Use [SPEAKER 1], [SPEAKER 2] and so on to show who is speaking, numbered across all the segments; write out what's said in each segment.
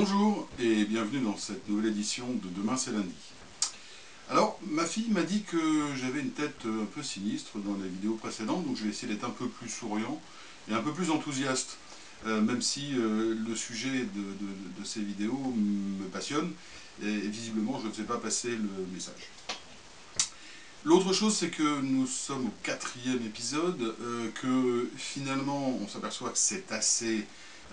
[SPEAKER 1] Bonjour et bienvenue dans cette nouvelle édition de Demain c'est lundi. Alors, ma fille m'a dit que j'avais une tête un peu sinistre dans les vidéos précédentes, donc je vais essayer d'être un peu plus souriant et un peu plus enthousiaste, euh, même si euh, le sujet de, ces vidéos me passionne, et, visiblement je ne sais pas passer le message. L'autre chose, c'est que nous sommes au quatrième épisode, euh, que finalement on s'aperçoit que c'est assez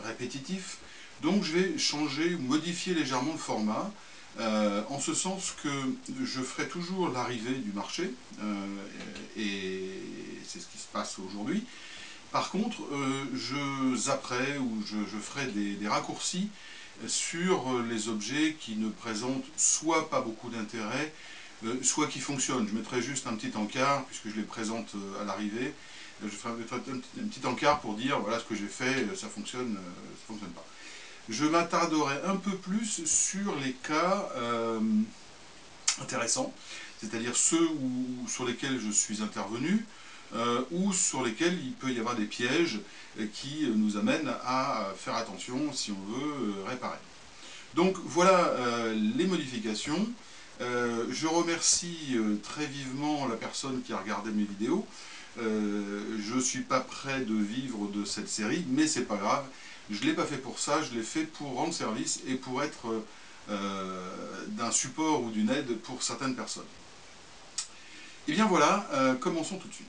[SPEAKER 1] répétitif, donc je vais changer, modifier légèrement le format, euh, en ce sens que je ferai toujours l'arrivée du marché, euh, et c'est ce qui se passe aujourd'hui. Par contre, euh, je zapperai ou je, ferai des, raccourcis sur les objets qui ne présentent soit pas beaucoup d'intérêt, soit qui fonctionnent. Je mettrai juste un petit encart, puisque je les présente à l'arrivée, je ferai un petit encart pour dire, voilà ce que j'ai fait, ça fonctionne, ça fonctionne pas je m'attarderai un peu plus sur les cas euh, intéressants, c'est-à-dire ceux sur lesquels je suis intervenu, euh, ou sur lesquels il peut y avoir des pièges qui nous amènent à faire attention si on veut euh, réparer. Donc voilà les modifications. je remercie très vivement la personne qui a regardé mes vidéos. je ne suis pas prêt de vivre de cette série, mais c'est pas grave. Je ne l'ai pas fait pour ça, je l'ai fait pour rendre service et pour être euh, d'un support ou d'une aide pour certaines personnes. Et eh bien voilà, euh, commençons tout de suite.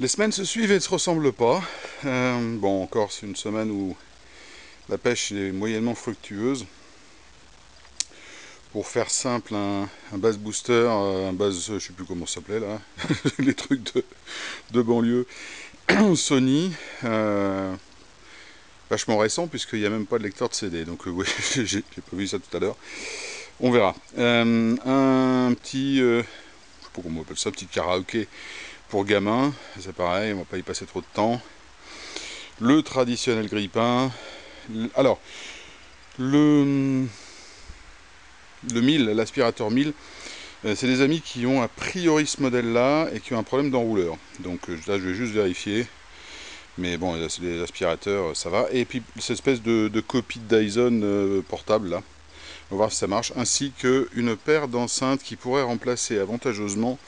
[SPEAKER 1] Les semaines se suivent et ne se ressemblent pas. Euh, bon, encore c'est une semaine où la pêche est moyennement fructueuse. Pour faire simple, un, un base booster, un base, je ne sais plus comment ça s'appelait là, les trucs de banlieue, Sony, euh, vachement récent puisqu'il n'y a même pas de lecteur de CD, donc euh, oui, j'ai pas vu ça tout à l'heure. On verra. Euh, un petit, je sais pas comment petit karaoké pour gamins, c'est pareil, on va pas y passer trop de temps. Le traditionnel grippin. Alors, le, le 1000, l'aspirateur 1000, euh, c'est des amis qui ont a priori ce modèle-là et qui ont un problème d'enrouleur. Donc euh, là, je vais juste vérifier. Mais bon, des aspirateurs, ça va. Et puis, cette espèce de, copie de Dyson euh, portable, là. On va voir si ça marche. Ainsi qu'une paire d'enceintes qui pourrait remplacer avantageusement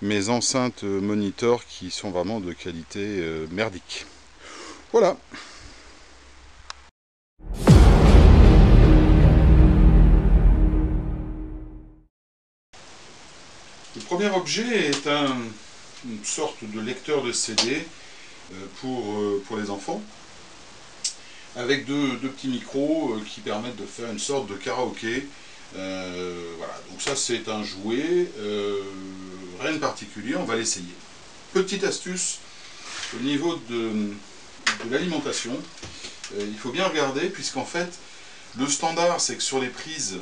[SPEAKER 1] mes enceintes monitor qui sont vraiment de qualité merdique. Voilà. Premier objet est un, une sorte de lecteur de CD euh, pour, euh, pour les enfants, avec deux, petits micros euh, qui permettent de faire une sorte de karaoké. voilà, donc ça c'est un jouet, rien de particulier, on va l'essayer. Petite astuce, au niveau de l'alimentation, il faut bien regarder, puisqu'en fait, le standard c'est que sur les prises,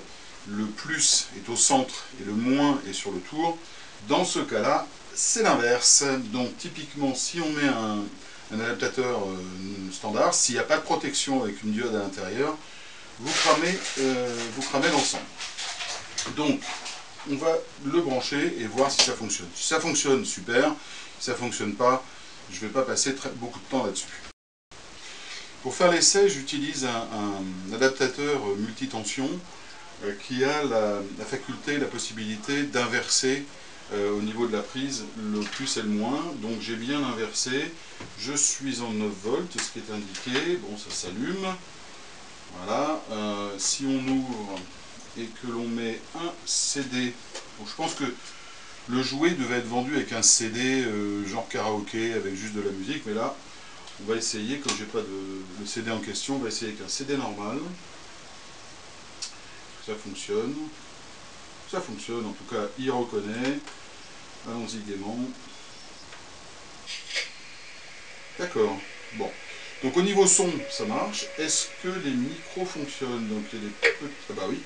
[SPEAKER 1] le plus est au centre et le moins est sur le tour. Dans ce cas-là, c'est l'inverse. Donc typiquement, si on met un, adaptateur euh, standard, s'il n'y a pas de protection avec une diode à l'intérieur, vous cramez, euh, vous cramez l'ensemble. Donc, on va le brancher et voir si ça fonctionne. Si ça fonctionne, super. Si ça ne fonctionne pas, je ne vais pas passer beaucoup de temps là-dessus. Pour faire l'essai, j'utilise un, adaptateur multitension qui a la, faculté, la possibilité d'inverser euh, au niveau de la prise le plus et le moins. Donc j'ai bien inversé. Je suis en 9 volts, ce qui est indiqué. Bon, ça s'allume. Voilà. Euh, si on ouvre et que l'on met un CD, je pense que le jouet devait être vendu avec un CD euh, genre karaoké avec juste de la musique, mais là, on va essayer, comme j'ai pas de, le CD en question, on va essayer avec un CD normal. Ça fonctionne. Ça fonctionne, en tout cas, il reconnaît. Allons-y gaiement. D'accord. Bon. Donc au niveau son, ça marche. Est-ce que les micros fonctionnent? Donc il y a des petits... Ah bah oui.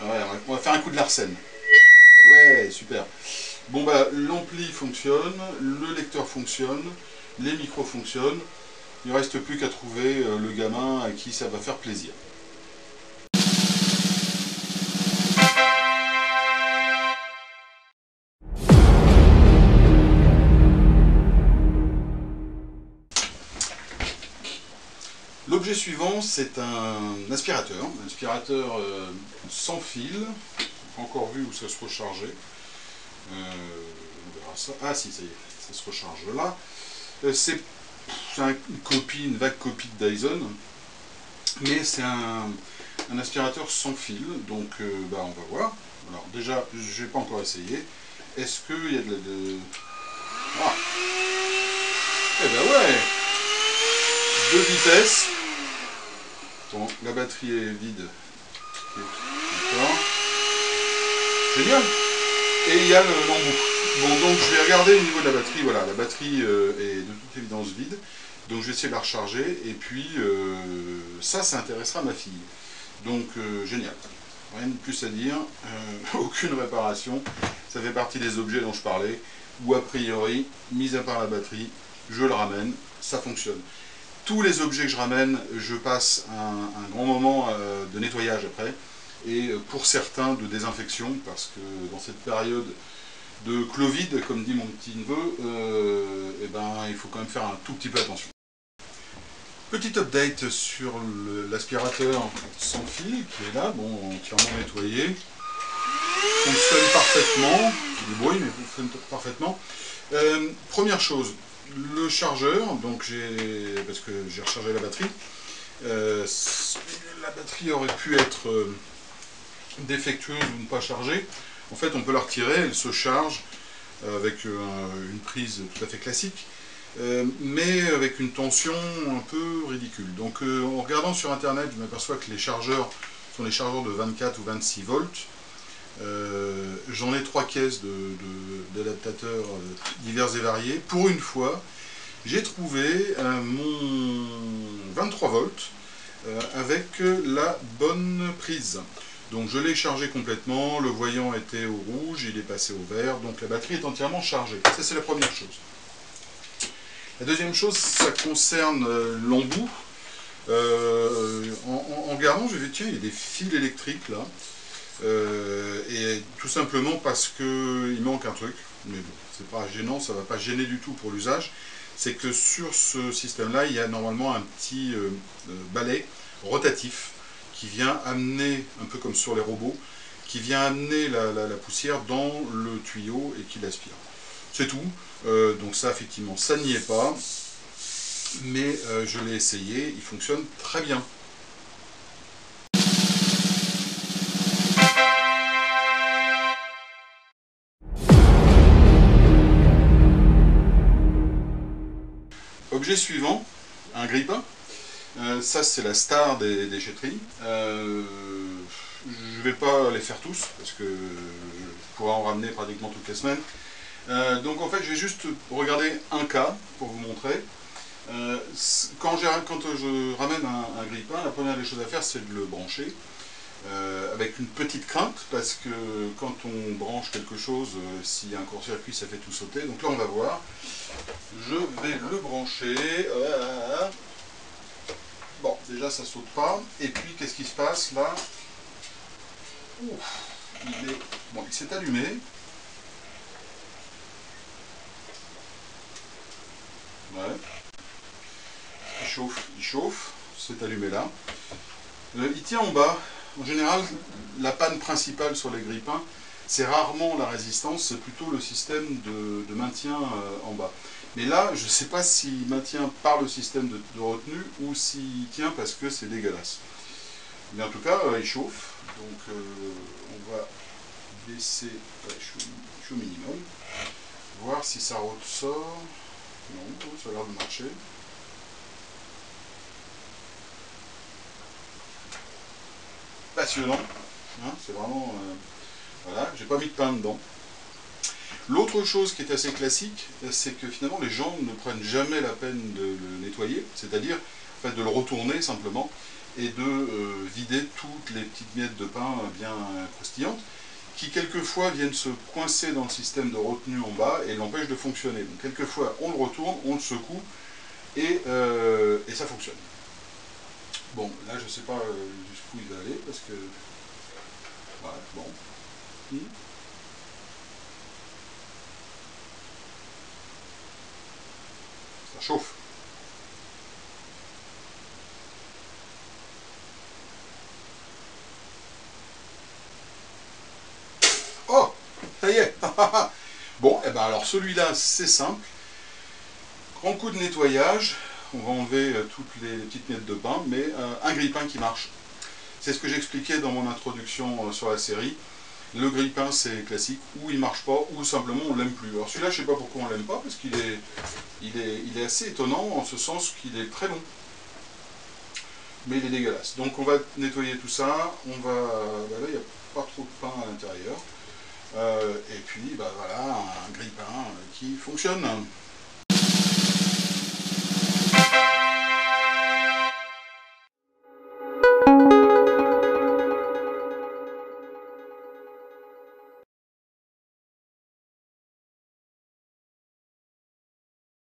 [SPEAKER 1] Ah ouais, on va faire un coup de Larsen. Ouais, super. Bon bah l'ampli fonctionne, le lecteur fonctionne, les micros fonctionnent. Il ne reste plus qu'à trouver euh, le gamin à qui ça va faire plaisir. Suivant, c'est un aspirateur, un aspirateur euh, sans fil. Encore vu où ça se rechargeait. Euh, on verra ça. Ah si, ça y est, ça se recharge là. Euh, c'est une copie, une vague copie de Dyson, mais c'est un, aspirateur sans fil, donc bah, on va voir. Alors déjà, je n'ai pas encore essayé. Est-ce qu'il y a de la... De... Ah Eh ben ouais Deux vitesses. La batterie est vide. D'accord. Génial Et il y a l'embout. Bon, donc je vais regarder au niveau de la batterie. Voilà, la batterie euh, est de toute évidence vide. Donc je vais essayer de la recharger. Et puis, euh, ça, ça intéressera ma fille. Donc, euh, génial. Rien de plus à dire. aucune réparation. Ça fait partie des objets dont je parlais. Ou a priori, mis à part la batterie, je le ramène. Ça fonctionne. Tous les objets que je ramène, je passe un, grand moment de nettoyage après et pour certains de désinfection, parce que dans cette période de Clovid, comme dit mon petit neveu, euh, eh ben, il faut quand même faire un tout petit peu attention. Petit update sur l'aspirateur sans fil qui est là, bon, entièrement nettoyé. Fonctionne parfaitement, il du bruit mais fonctionne parfaitement. Euh, première chose, le chargeur, donc parce que j'ai rechargé la batterie. Euh, la batterie aurait pu être défectueuse ou ne pas chargée, en fait on peut la retirer, elle se charge euh, avec euh, une prise tout à fait classique, euh, mais avec une tension un peu ridicule. Donc en regardant sur internet, je m'aperçois que les chargeurs sont des chargeurs de 24 ou 26 volts. J'en ai trois caisses d'adaptateurs divers et variés. Pour une fois, j'ai trouvé mon 23 volts avec la bonne prise. Donc je l'ai chargé complètement, le voyant était au rouge, il est passé au vert, donc la batterie est entièrement chargée. Ça c'est la première chose. La deuxième chose, ça concerne euh, l'embout. Euh, en, regardant, j'ai vu, tiens, il y a des fils électriques là. Euh, et tout simplement parce qu'il manque un truc, mais bon, c'est pas gênant, ça va pas gêner du tout pour l'usage, c'est que sur ce système-là, il y a normalement un petit balai rotatif qui vient amener, un peu comme sur les robots, qui vient amener la, poussière dans le tuyau et qui l'aspire. C'est tout. Euh, donc ça, effectivement, ça n'y est pas. Mais euh, je l'ai essayé, il fonctionne très bien. Suivant, un grippin. Euh, ça, c'est la star des déchetteries. Euh, je ne vais pas les faire tous, parce que je pourrais en ramener pratiquement toutes les semaines. Euh, donc en fait, je vais juste regarder un cas pour vous montrer. quand, je ramène un, grille-pain, la première des choses à faire, c'est de le brancher. Avec une petite crainte, parce que quand on branche quelque chose, s'il y a un court-circuit, ça fait tout sauter. Donc là, on va voir. Je vais le brancher. Bon, déjà ça saute pas. Et puis qu'est-ce qui se passe là? Il est... Bon, il s'est allumé. Ouais. Il chauffe, il chauffe. C'est allumé là. Euh, il tient en bas. En général, la panne principale sur les grippins, c'est rarement la résistance, c'est plutôt le système de, maintien euh, en bas. Mais là, je ne sais pas s'il maintient par le système de, retenue ou s'il tient parce que c'est dégueulasse. Mais en tout cas, euh, il chauffe. Donc euh, on va baisser la chaud, minimum. Voir si ça ressort. Non, ça a l'air de marcher. Passionnant. Hein, c'est vraiment... Euh, voilà, j'ai pas mis de pain dedans. L'autre chose qui est assez classique, c'est que finalement les gens ne prennent jamais la peine de le nettoyer, c'est-à-dire en fait, de le retourner simplement et de euh, vider toutes les petites miettes de pain bien croustillantes qui quelquefois viennent se coincer dans le système de retenue en bas et l'empêchent de fonctionner. Donc quelquefois on le retourne, on le secoue et, euh, ça fonctionne. Bon, là, je ne sais pas euh, jusqu'où il va aller, parce que... Ouais, bon. Hmm. Ça chauffe. Oh Ça y est Bon, et eh ben alors celui-là, c'est simple. Grand coup de nettoyage on va enlever euh, toutes les petites miettes de pain, mais euh, un grille-pain qui marche. C'est ce que j'expliquais dans mon introduction euh, sur la série. Le grille-pain, c'est classique, ou il marche pas, ou simplement on l'aime plus. Alors celui-là, je sais pas pourquoi on l'aime pas, parce qu'il est, il est, il est assez étonnant, en ce sens qu'il est très long. Mais il est dégueulasse. Donc on va nettoyer tout ça, on va... Bah là, il n'y a pas trop de pain à l'intérieur. et puis, bah voilà, un grille-pain qui fonctionne.